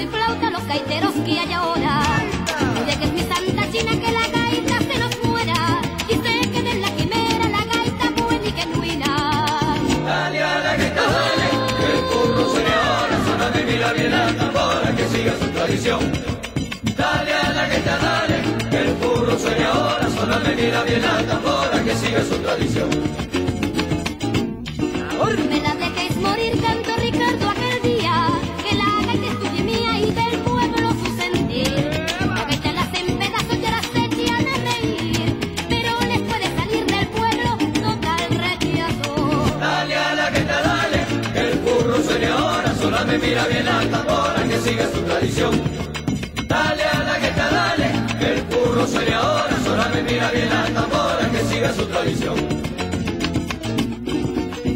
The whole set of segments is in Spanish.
y flauta los gaiteros que hay ahora. Pide que es mi santa china que la gaita se nos muera y se quede en la quimera la gaita buena y genuina. Dale a la gaita, dale, que el burro suene ahora, soname, mira bien la tambora, que siga su tradición. Dale a la gaita, dale, que el burro suene ahora, soname, mira bien la tambora, que siga su tradición. Ahora, soname, mira bien la tambora, que siga su tradición. Dale a la gaita, dale, el burro suene ahora, soname, mira bien la tambora, que siga su tradición.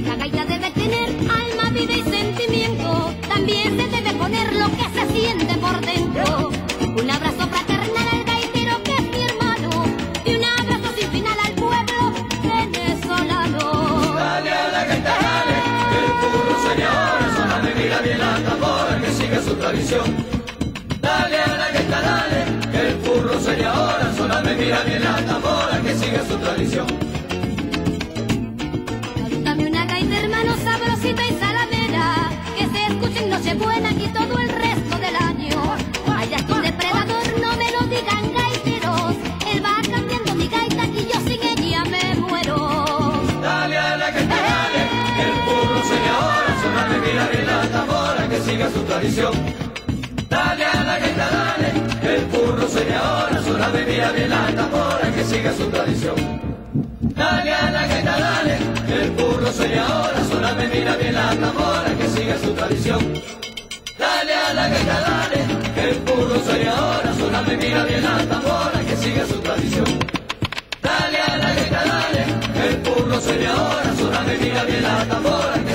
La gaita debe tener alma, vida y sentimiento. También se debe poner lo que se siente por dentro. Dale a la gaita, dale, que el burro suene ahora, soname, mira bien la tambora, que siga su tradición. Cántame una gaita, hermano, sabrosita y salamera. Que se escuche en Nochebuena y todo el resto del año. Allá tu depredador, no me lo digan gaiteros. Él va cambiando mi gaita y yo sin ella me muero. Dale a la gaita, dale, que el burro suene ahora, soname, mira bien la tambora, que siga su tradición. Dale a la gaita, dale, el burro suena ahora, suena bebida de la tambora que siga su tradición. Dale a la gaita, dale, el burro suena ahora, suena bebida de la tambora que siga su tradición. Dale a la gaita, dale, el burro suena ahora, suena bebida de la tambora que siga su tradición. Dale a la gaita, dale, el burro suena ahora, suena bebida de la tambora que